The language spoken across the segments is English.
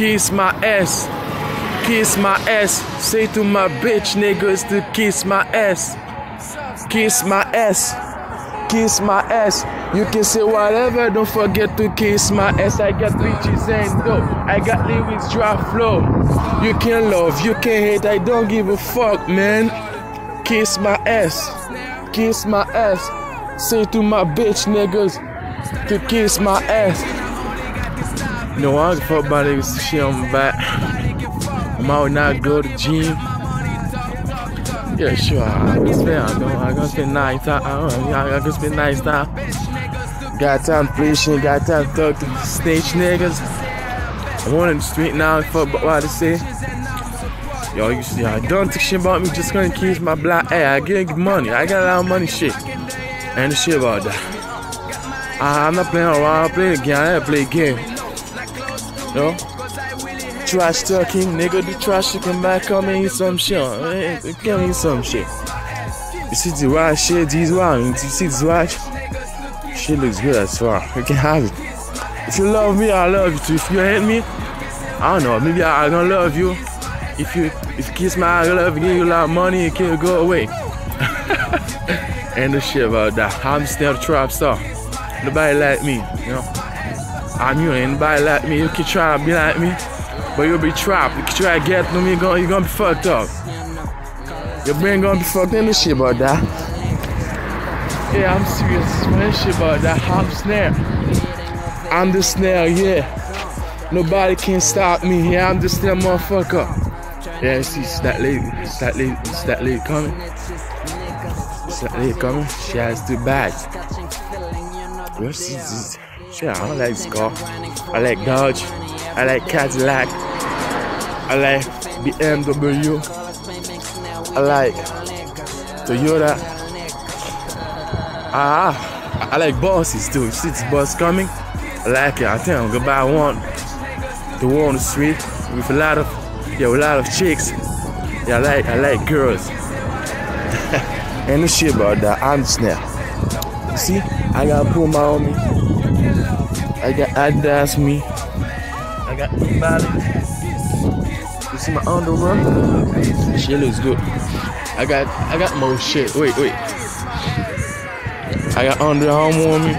kiss my ass. Kiss my ass. Say to my bitch niggas to kiss my ass. Kiss my ass. Kiss my ass. You can say whatever, don't forget to kiss my ass. I got bitches and dope. I got lyrics drop flow. You can love, you can hate, I don't give a fuck, man. Kiss my ass. Kiss my ass. Say to my bitch niggas to kiss my ass. No, I don't fuck about niggas shit on my back. I'm out now, go to gym. Yeah, sure. I can spend, I go, I can spend nice time. I, I can spend nice time. Got time shit, got time to talk to stage niggas. I'm on the street now, fuck what to say. Yo, you see, I don't think shit about me, just gonna kiss my black. Hey, I get money, I got a lot of money shit. And the shit about that. I, I'm not playing around, I play the game, I play a game. Yo? Trash talking, nigga, the trash you come back, come eat some shit. Hey, Come eat some shit. You see the white shit, these one, you see this white She looks good as far. You can have it. If you love me, I love you too. If you hate me, I don't know, maybe I, I gonna love you. If you if you kiss my I love you, give you a lot of money, you can't go away. and the shit about that. I'm still trap star. Nobody like me, you know. I'm you, ain't nobody like me. You can try to be like me, but you'll be trapped. You can try to get to me, you're gonna, you're gonna be fucked up. Your brain gonna be fucked. Ain't no shit about that. Yeah, I'm serious. Man, shit about that. I'm snare. I'm the snare, yeah. Nobody can stop me. Yeah, I'm the snare motherfucker. Yeah, see, it's that lady. It's that lady. It's that lady coming. It's that lady coming. She has two bags. What's this? Shit, I like this car. I like Dodge. I like Cadillac. I like BMW. I like Toyota. Ah, I like buses too. See this bus coming? I like it. I think I'm gonna buy one. The one on the street with a lot of yeah, a lot of chicks. Yeah, I like I like girls. Ain't no shit about that. I'm snap. See, I got Puma on me. I got Adidas me. I got Bali. You see my underwear? Shit looks good. I got I got more shit. Wait, wait. I got Under Armour on me.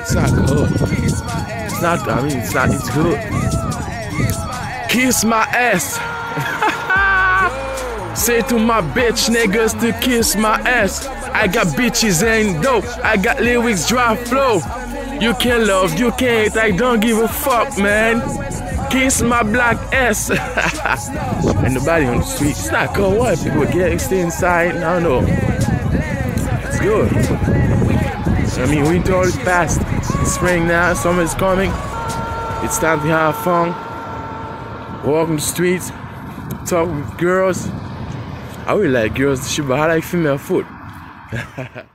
It's not good. It's not. I mean, it's not. It's good. Kiss my ass. Say to my bitch niggas to kiss my ass. I got bitches and dope. I got lyrics drop flow. You can love, you can't. I don't give a fuck, man. Kiss my black ass. and nobody on the street. It's not cold. What? People get stay inside. I don't know. It's good. I mean, winter is past. It's spring now. Summer is coming. It's time to have fun. Walk on the streets. Talk with girls. I really like girls, but I like female food.